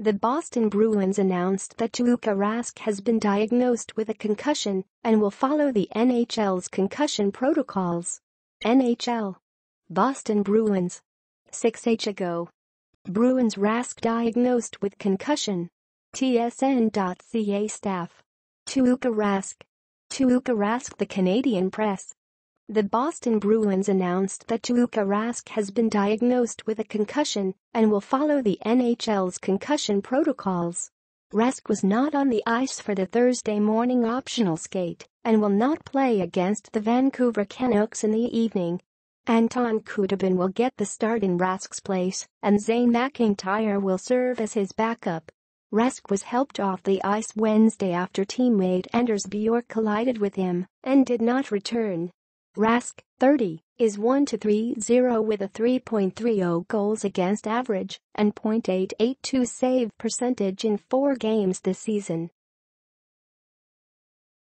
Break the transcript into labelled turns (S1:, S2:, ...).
S1: The Boston Bruins announced that Tuukka Rask has been diagnosed with a concussion and will follow the NHL's concussion protocols. NHL. Boston Bruins. 6H ago. Bruins Rask diagnosed with concussion. TSN.ca staff. Tuukka Rask. Tuukka Rask The Canadian press. The Boston Bruins announced that Tuukka Rask has been diagnosed with a concussion and will follow the NHL's concussion protocols. Rask was not on the ice for the Thursday morning optional skate and will not play against the Vancouver Canucks in the evening. Anton Khudobin will get the start in Rask's place and Zane McIntyre will serve as his backup. Rask was helped off the ice Wednesday after teammate Anders Bjork collided with him and did not return. Rask, 30, is 1-3-0 with a 3.30 goals against average and .882 save percentage in four games this season.